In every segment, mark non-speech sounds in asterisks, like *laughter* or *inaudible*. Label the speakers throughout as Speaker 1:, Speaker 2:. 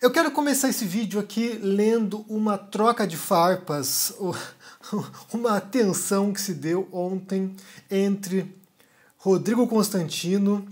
Speaker 1: Eu quero começar esse vídeo aqui lendo uma troca de farpas, *laughs* uma tensão que se deu ontem entre Rodrigo Constantino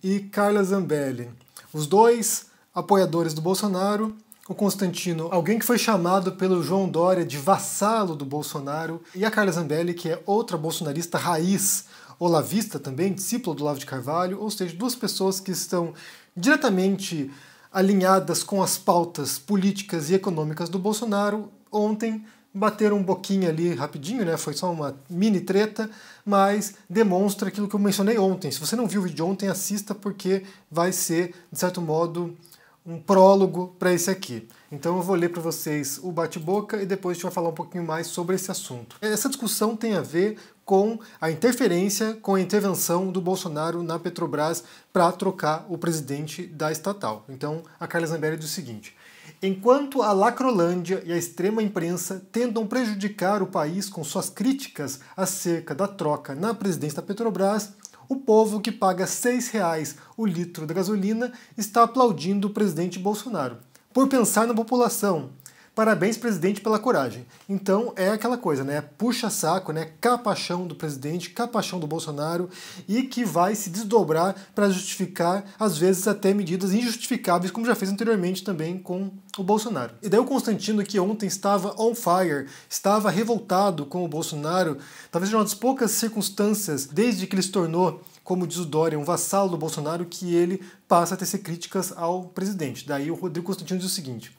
Speaker 1: e Carla Zambelli. Os dois apoiadores do Bolsonaro, o Constantino, alguém que foi chamado pelo João Dória de vassalo do Bolsonaro, e a Carla Zambelli, que é outra bolsonarista raiz, olavista também, discípula do Olavo de Carvalho, ou seja, duas pessoas que estão diretamente alinhadas com as pautas políticas e econômicas do Bolsonaro, ontem bateram um boquinha ali rapidinho, né? Foi só uma mini treta, mas demonstra aquilo que eu mencionei ontem. Se você não viu o vídeo de ontem, assista porque vai ser, de certo modo, um prólogo para esse aqui. Então eu vou ler para vocês o bate-boca e depois a gente vai falar um pouquinho mais sobre esse assunto. Essa discussão tem a ver com a interferência, com a intervenção do Bolsonaro na Petrobras para trocar o presidente da estatal. Então a Carla Zambelli diz o seguinte: Enquanto a lacrolândia e a extrema imprensa tentam prejudicar o país com suas críticas acerca da troca na presidência da Petrobras, o povo que paga R$ 6,00 o litro da gasolina está aplaudindo o presidente Bolsonaro. Por pensar na população. Parabéns, presidente, pela coragem. Então é aquela coisa, né? Puxa saco, né? Capachão do presidente, capachão do Bolsonaro e que vai se desdobrar para justificar, às vezes, até medidas injustificáveis, como já fez anteriormente também com o Bolsonaro. E daí o Constantino, que ontem estava on fire, estava revoltado com o Bolsonaro, talvez uma das poucas circunstâncias desde que ele se tornou como diz o Dória, um vassalo do Bolsonaro, que ele passa a tecer críticas ao presidente. Daí o Rodrigo Constantino diz o seguinte: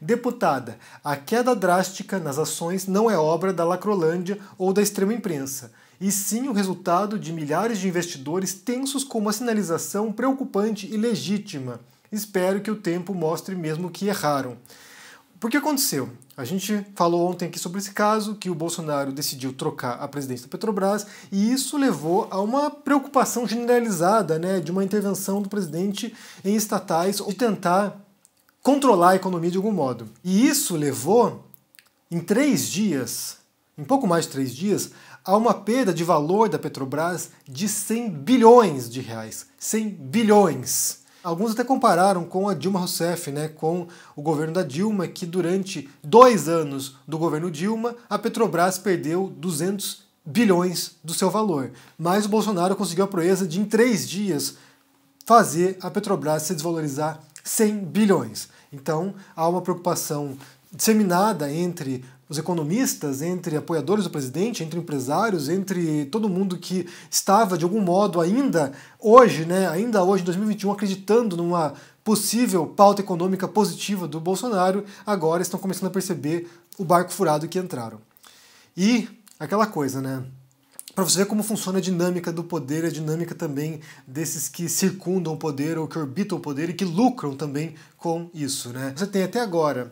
Speaker 1: Deputada, a queda drástica nas ações não é obra da Lacrolândia ou da extrema imprensa, e sim o resultado de milhares de investidores tensos com uma sinalização preocupante e legítima. Espero que o tempo mostre mesmo que erraram. Por que aconteceu? A gente falou ontem aqui sobre esse caso, que o Bolsonaro decidiu trocar a presidência da Petrobras, e isso levou a uma preocupação generalizada né, de uma intervenção do presidente em estatais, ou tentar controlar a economia de algum modo. E isso levou, em três dias, em pouco mais de três dias, a uma perda de valor da Petrobras de 100 bilhões de reais. 100 bilhões! Alguns até compararam com a Dilma Rousseff, né, com o governo da Dilma, que durante dois anos do governo Dilma, a Petrobras perdeu 200 bilhões do seu valor. Mas o Bolsonaro conseguiu a proeza de, em três dias, fazer a Petrobras se desvalorizar 100 bilhões. Então, há uma preocupação disseminada entre os economistas, entre apoiadores do presidente, entre empresários, entre todo mundo que estava de algum modo ainda hoje, né, ainda hoje em 2021 acreditando numa possível pauta econômica positiva do Bolsonaro, agora estão começando a perceber o barco furado que entraram. E aquela coisa, né? para você ver como funciona a dinâmica do poder, a dinâmica também desses que circundam o poder ou que orbitam o poder e que lucram também com isso. Né? Você tem até agora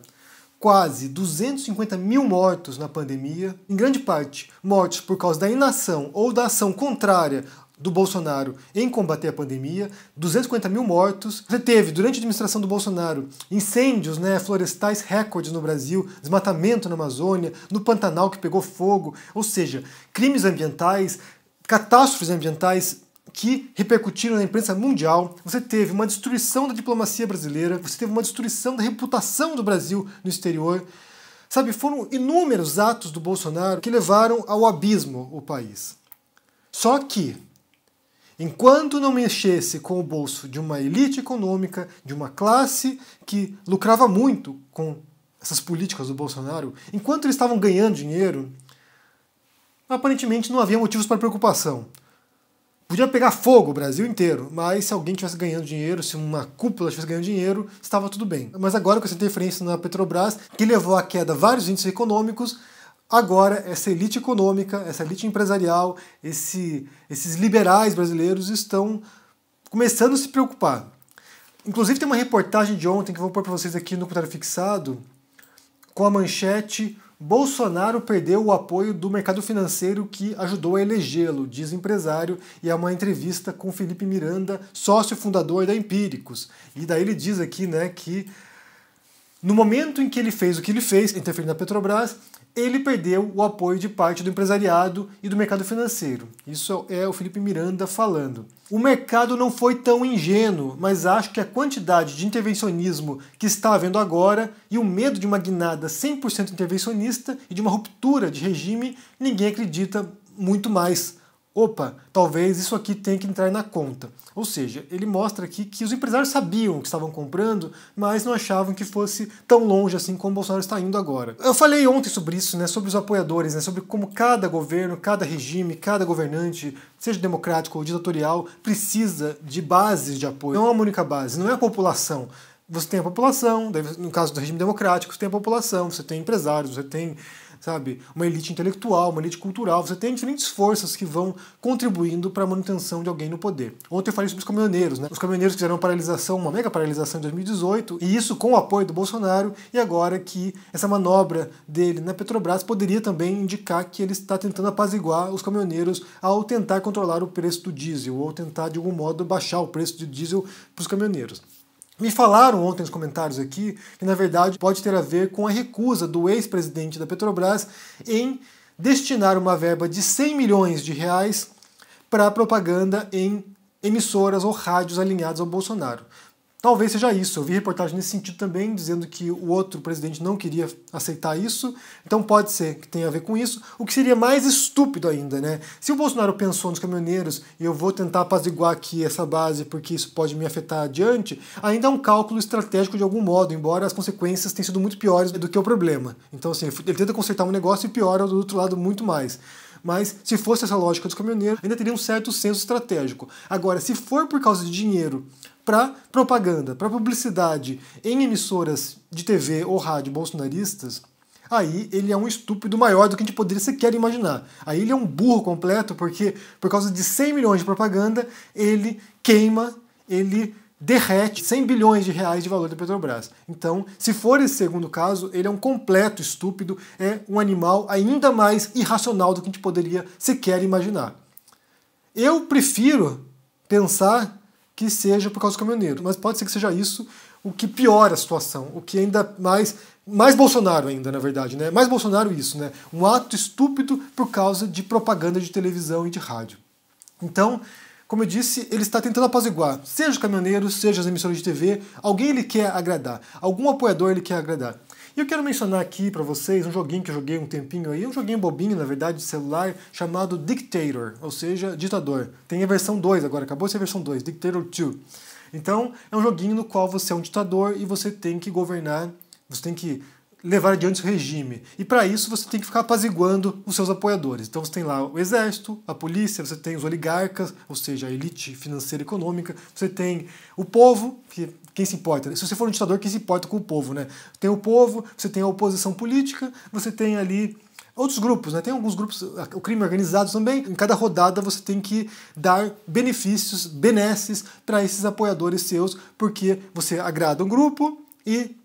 Speaker 1: quase 250 mil mortos na pandemia, em grande parte mortos por causa da inação ou da ação contrária do Bolsonaro em combater a pandemia, 250 mil mortos. Você teve, durante a administração do Bolsonaro, incêndios né, florestais recordes no Brasil, desmatamento na Amazônia, no Pantanal que pegou fogo, ou seja, crimes ambientais, catástrofes ambientais que repercutiram na imprensa mundial. Você teve uma destruição da diplomacia brasileira, você teve uma destruição da reputação do Brasil no exterior. Sabe, foram inúmeros atos do Bolsonaro que levaram ao abismo o país. Só que Enquanto não mexesse com o bolso de uma elite econômica, de uma classe que lucrava muito com essas políticas do Bolsonaro, enquanto eles estavam ganhando dinheiro, aparentemente não havia motivos para preocupação. Podia pegar fogo o Brasil inteiro, mas se alguém estivesse ganhando dinheiro, se uma cúpula estivesse ganhando dinheiro, estava tudo bem. Mas agora com essa interferência na Petrobras, que levou à queda vários índices econômicos, Agora, essa elite econômica, essa elite empresarial, esse, esses liberais brasileiros estão começando a se preocupar. Inclusive, tem uma reportagem de ontem que eu vou pôr para vocês aqui no comentário fixado, com a manchete Bolsonaro perdeu o apoio do mercado financeiro que ajudou a elegê-lo, diz empresário, e é uma entrevista com Felipe Miranda, sócio fundador da Empíricos. E daí ele diz aqui né, que no momento em que ele fez o que ele fez, interferindo na Petrobras, ele perdeu o apoio de parte do empresariado e do mercado financeiro. Isso é o Felipe Miranda falando. O mercado não foi tão ingênuo, mas acho que a quantidade de intervencionismo que está havendo agora e o medo de uma guinada 100% intervencionista e de uma ruptura de regime, ninguém acredita muito mais opa, talvez isso aqui tenha que entrar na conta. Ou seja, ele mostra aqui que os empresários sabiam que estavam comprando, mas não achavam que fosse tão longe assim como o Bolsonaro está indo agora. Eu falei ontem sobre isso, né, sobre os apoiadores, né, sobre como cada governo, cada regime, cada governante, seja democrático ou ditatorial, precisa de bases de apoio. Não é uma única base, não é a população. Você tem a população, no caso do regime democrático, você tem a população, você tem empresários, você tem sabe? Uma elite intelectual, uma elite cultural. Você tem diferentes forças que vão contribuindo para a manutenção de alguém no poder. Ontem eu falei sobre os caminhoneiros, né? Os caminhoneiros fizeram uma paralisação, uma mega paralisação em 2018, e isso com o apoio do Bolsonaro, e agora que essa manobra dele na Petrobras poderia também indicar que ele está tentando apaziguar os caminhoneiros ao tentar controlar o preço do diesel, ou tentar de algum modo baixar o preço do diesel para os caminhoneiros. Me falaram ontem nos comentários aqui que, na verdade, pode ter a ver com a recusa do ex-presidente da Petrobras em destinar uma verba de 100 milhões de reais para propaganda em emissoras ou rádios alinhadas ao Bolsonaro. Talvez seja isso. Eu vi reportagem nesse sentido também, dizendo que o outro presidente não queria aceitar isso. Então pode ser que tenha a ver com isso. O que seria mais estúpido ainda, né? Se o Bolsonaro pensou nos caminhoneiros e eu vou tentar apaziguar aqui essa base porque isso pode me afetar adiante, ainda é um cálculo estratégico de algum modo, embora as consequências tenham sido muito piores do que o problema. Então, assim, ele tenta consertar um negócio e piora do outro lado muito mais. Mas se fosse essa lógica dos caminhoneiros, ainda teria um certo senso estratégico. Agora, se for por causa de dinheiro para propaganda, para publicidade em emissoras de TV ou rádio bolsonaristas, aí ele é um estúpido maior do que a gente poderia sequer imaginar. Aí ele é um burro completo, porque por causa de 100 milhões de propaganda, ele queima, ele derrete 100 bilhões de reais de valor da Petrobras. Então, se for esse segundo caso, ele é um completo estúpido, é um animal ainda mais irracional do que a gente poderia sequer imaginar. Eu prefiro pensar que seja por causa do caminhoneiro, mas pode ser que seja isso o que piora a situação, o que ainda mais mais Bolsonaro ainda, na verdade, né? Mais Bolsonaro isso, né? Um ato estúpido por causa de propaganda de televisão e de rádio. Então, como eu disse, ele está tentando apaziguar, seja os caminhoneiros, seja as emissoras de TV, alguém ele quer agradar, algum apoiador ele quer agradar. E eu quero mencionar aqui para vocês um joguinho que eu joguei um tempinho aí, um joguinho bobinho, na verdade, de celular, chamado Dictator, ou seja, ditador. Tem a versão 2 agora, acabou de ser a versão 2, Dictator 2. Então, é um joguinho no qual você é um ditador e você tem que governar, você tem que levar adiante o regime. E para isso você tem que ficar apaziguando os seus apoiadores. Então você tem lá o exército, a polícia, você tem os oligarcas, ou seja, a elite financeira e econômica, você tem o povo, que quem se importa? Se você for um ditador, quem se importa com o povo, né? Tem o povo, você tem a oposição política, você tem ali outros grupos, né? Tem alguns grupos, o crime organizado também. Em cada rodada você tem que dar benefícios, benesses para esses apoiadores seus, porque você agrada um grupo e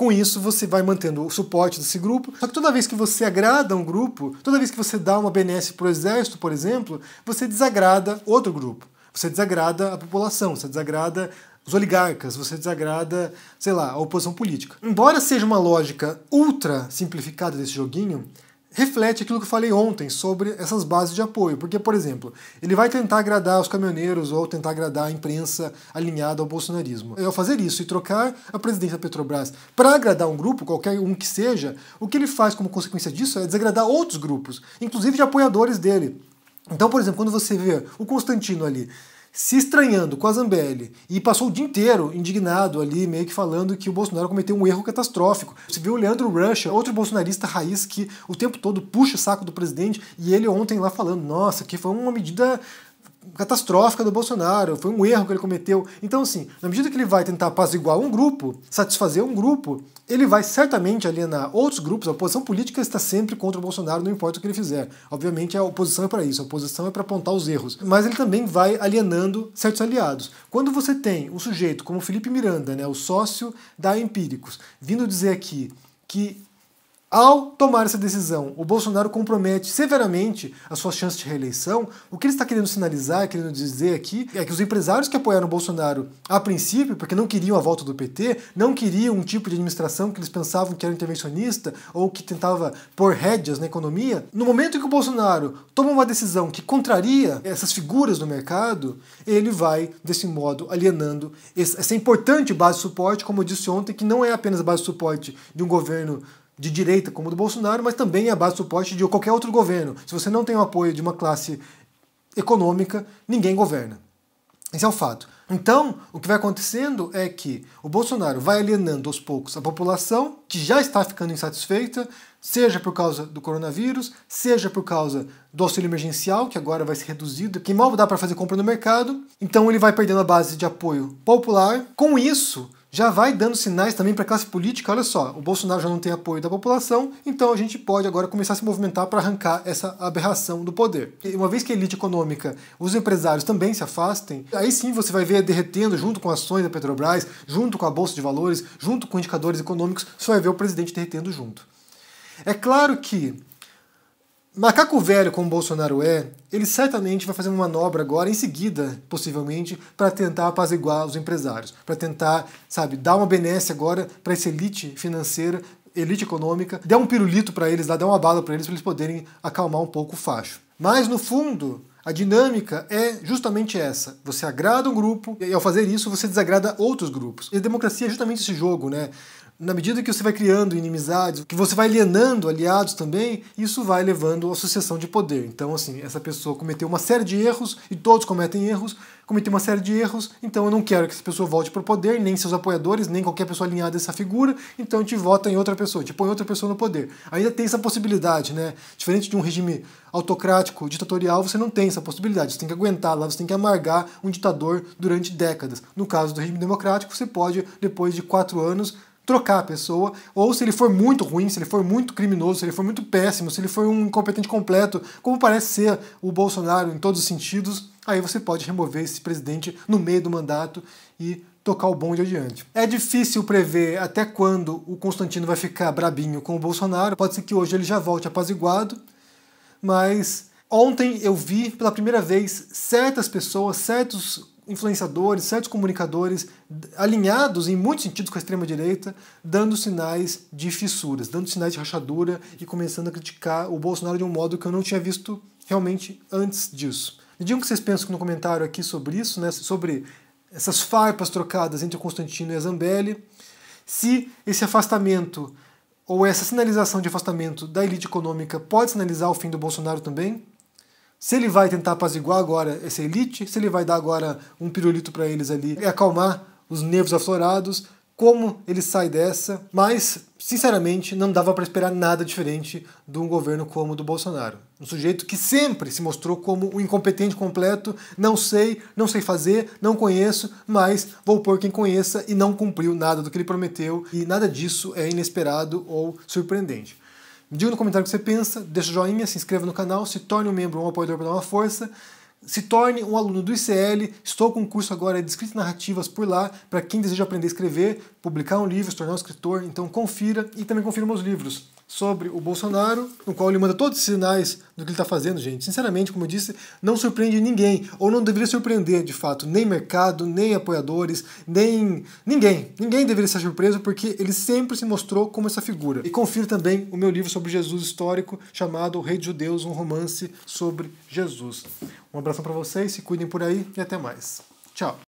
Speaker 1: com isso, você vai mantendo o suporte desse grupo. Só que toda vez que você agrada um grupo, toda vez que você dá uma benesse para o exército, por exemplo, você desagrada outro grupo. Você desagrada a população, você desagrada os oligarcas, você desagrada, sei lá, a oposição política. Embora seja uma lógica ultra simplificada desse joguinho, reflete aquilo que eu falei ontem sobre essas bases de apoio. Porque, por exemplo, ele vai tentar agradar os caminhoneiros ou tentar agradar a imprensa alinhada ao bolsonarismo. Ao fazer isso e trocar a presidência da Petrobras para agradar um grupo, qualquer um que seja, o que ele faz como consequência disso é desagradar outros grupos, inclusive de apoiadores dele. Então, por exemplo, quando você vê o Constantino ali se estranhando com a Zambelli e passou o dia inteiro indignado ali, meio que falando que o Bolsonaro cometeu um erro catastrófico. Você viu o Leandro Rush, outro bolsonarista raiz que o tempo todo puxa o saco do presidente, e ele ontem lá falando: nossa, que foi uma medida catastrófica do Bolsonaro, foi um erro que ele cometeu. Então, assim, na medida que ele vai tentar apaziguar um grupo, satisfazer um grupo, ele vai certamente alienar outros grupos. A oposição política está sempre contra o Bolsonaro, não importa o que ele fizer. Obviamente, a oposição é para isso, a oposição é para apontar os erros. Mas ele também vai alienando certos aliados. Quando você tem um sujeito como Felipe Miranda, né, o sócio da Empíricos, vindo dizer aqui que Ao tomar essa decisão, o Bolsonaro compromete severamente as suas chances de reeleição. O que ele está querendo sinalizar, querendo dizer aqui, é que os empresários que apoiaram o Bolsonaro a princípio, porque não queriam a volta do PT, não queriam um tipo de administração que eles pensavam que era intervencionista ou que tentava pôr rédeas na economia, no momento em que o Bolsonaro toma uma decisão que contraria essas figuras do mercado, ele vai, desse modo, alienando essa importante base de suporte, como eu disse ontem, que não é apenas a base de suporte de um governo de direita como o do Bolsonaro, mas também é a base de suporte de qualquer outro governo. Se você não tem o apoio de uma classe econômica, ninguém governa. Esse é o fato. Então, o que vai acontecendo é que o Bolsonaro vai alienando aos poucos a população, que já está ficando insatisfeita, seja por causa do coronavírus, seja por causa do auxílio emergencial, que agora vai ser reduzido, que mal dá para fazer compra no mercado. Então, ele vai perdendo a base de apoio popular. Com isso, já vai dando sinais também para a classe política. Olha só, o Bolsonaro já não tem apoio da população, então a gente pode agora começar a se movimentar para arrancar essa aberração do poder. E uma vez que a elite econômica, os empresários também se afastem, aí sim você vai ver derretendo junto com ações da Petrobras, junto com a Bolsa de Valores, junto com indicadores econômicos, você vai ver o presidente derretendo junto. É claro que Macaco velho como Bolsonaro é, ele certamente vai fazer uma manobra agora, em seguida, possivelmente, para tentar apaziguar os empresários, para tentar, sabe, dar uma benesse agora para essa elite financeira, elite econômica, dar um pirulito para eles, dar uma bala para eles, para eles poderem acalmar um pouco o facho. Mas, no fundo, a dinâmica é justamente essa. Você agrada um grupo e ao fazer isso você desagrada outros grupos. E a democracia é justamente esse jogo, né? Na medida que você vai criando inimizades, que você vai alienando aliados também, isso vai levando à sucessão de poder. Então, assim, essa pessoa cometeu uma série de erros, e todos cometem erros, cometeu uma série de erros, então eu não quero que essa pessoa volte para o poder, nem seus apoiadores, nem qualquer pessoa alinhada a essa figura, então gente vota em outra pessoa, gente põe outra pessoa no poder. Ainda tem essa possibilidade, né? Diferente de um regime autocrático, ditatorial, você não tem essa possibilidade. Você tem que aguentar lá, você tem que amargar um ditador durante décadas. No caso do regime democrático, você pode, depois de quatro anos, trocar a pessoa, ou se ele for muito ruim, se ele for muito criminoso, se ele for muito péssimo, se ele for um incompetente completo, como parece ser o Bolsonaro em todos os sentidos, aí você pode remover esse presidente no meio do mandato e tocar o bonde adiante. É difícil prever até quando o Constantino vai ficar brabinho com o Bolsonaro, pode ser que hoje ele já volte apaziguado, mas ontem eu vi pela primeira vez certas pessoas, certos influenciadores, certos comunicadores alinhados em muitos sentidos com a extrema-direita, dando sinais de fissuras, dando sinais de rachadura e começando a criticar o Bolsonaro de um modo que eu não tinha visto realmente antes disso. Me digam o que vocês pensam no comentário aqui sobre isso, né, sobre essas farpas trocadas entre o Constantino e a Zambelli, se esse afastamento ou essa sinalização de afastamento da elite econômica pode sinalizar o fim do Bolsonaro também, se ele vai tentar apaziguar agora essa elite, se ele vai dar agora um pirulito para eles ali e acalmar os nervos aflorados, como ele sai dessa, mas sinceramente não dava para esperar nada diferente de um governo como o do Bolsonaro. Um sujeito que sempre se mostrou como um incompetente completo, não sei, não sei fazer, não conheço, mas vou pôr quem conheça e não cumpriu nada do que ele prometeu e nada disso é inesperado ou surpreendente. Diga no comentário o que você pensa, deixa o joinha, se inscreva no canal, se torne um membro ou um apoiador para dar uma força. Se torne um aluno do ICL. Estou com um curso agora de escrita narrativas por lá, para quem deseja aprender a escrever, publicar um livro, se tornar um escritor. Então confira e também confira meus livros sobre o Bolsonaro, no qual ele manda todos os sinais do que ele está fazendo, gente. Sinceramente, como eu disse, não surpreende ninguém, ou não deveria surpreender, de fato, nem mercado, nem apoiadores, nem ninguém. Ninguém deveria ser surpreso, porque ele sempre se mostrou como essa figura. E confira também o meu livro sobre Jesus histórico, chamado O Rei de Judeus, um romance sobre Jesus. Um abração para vocês, se cuidem por aí e até mais. Tchau!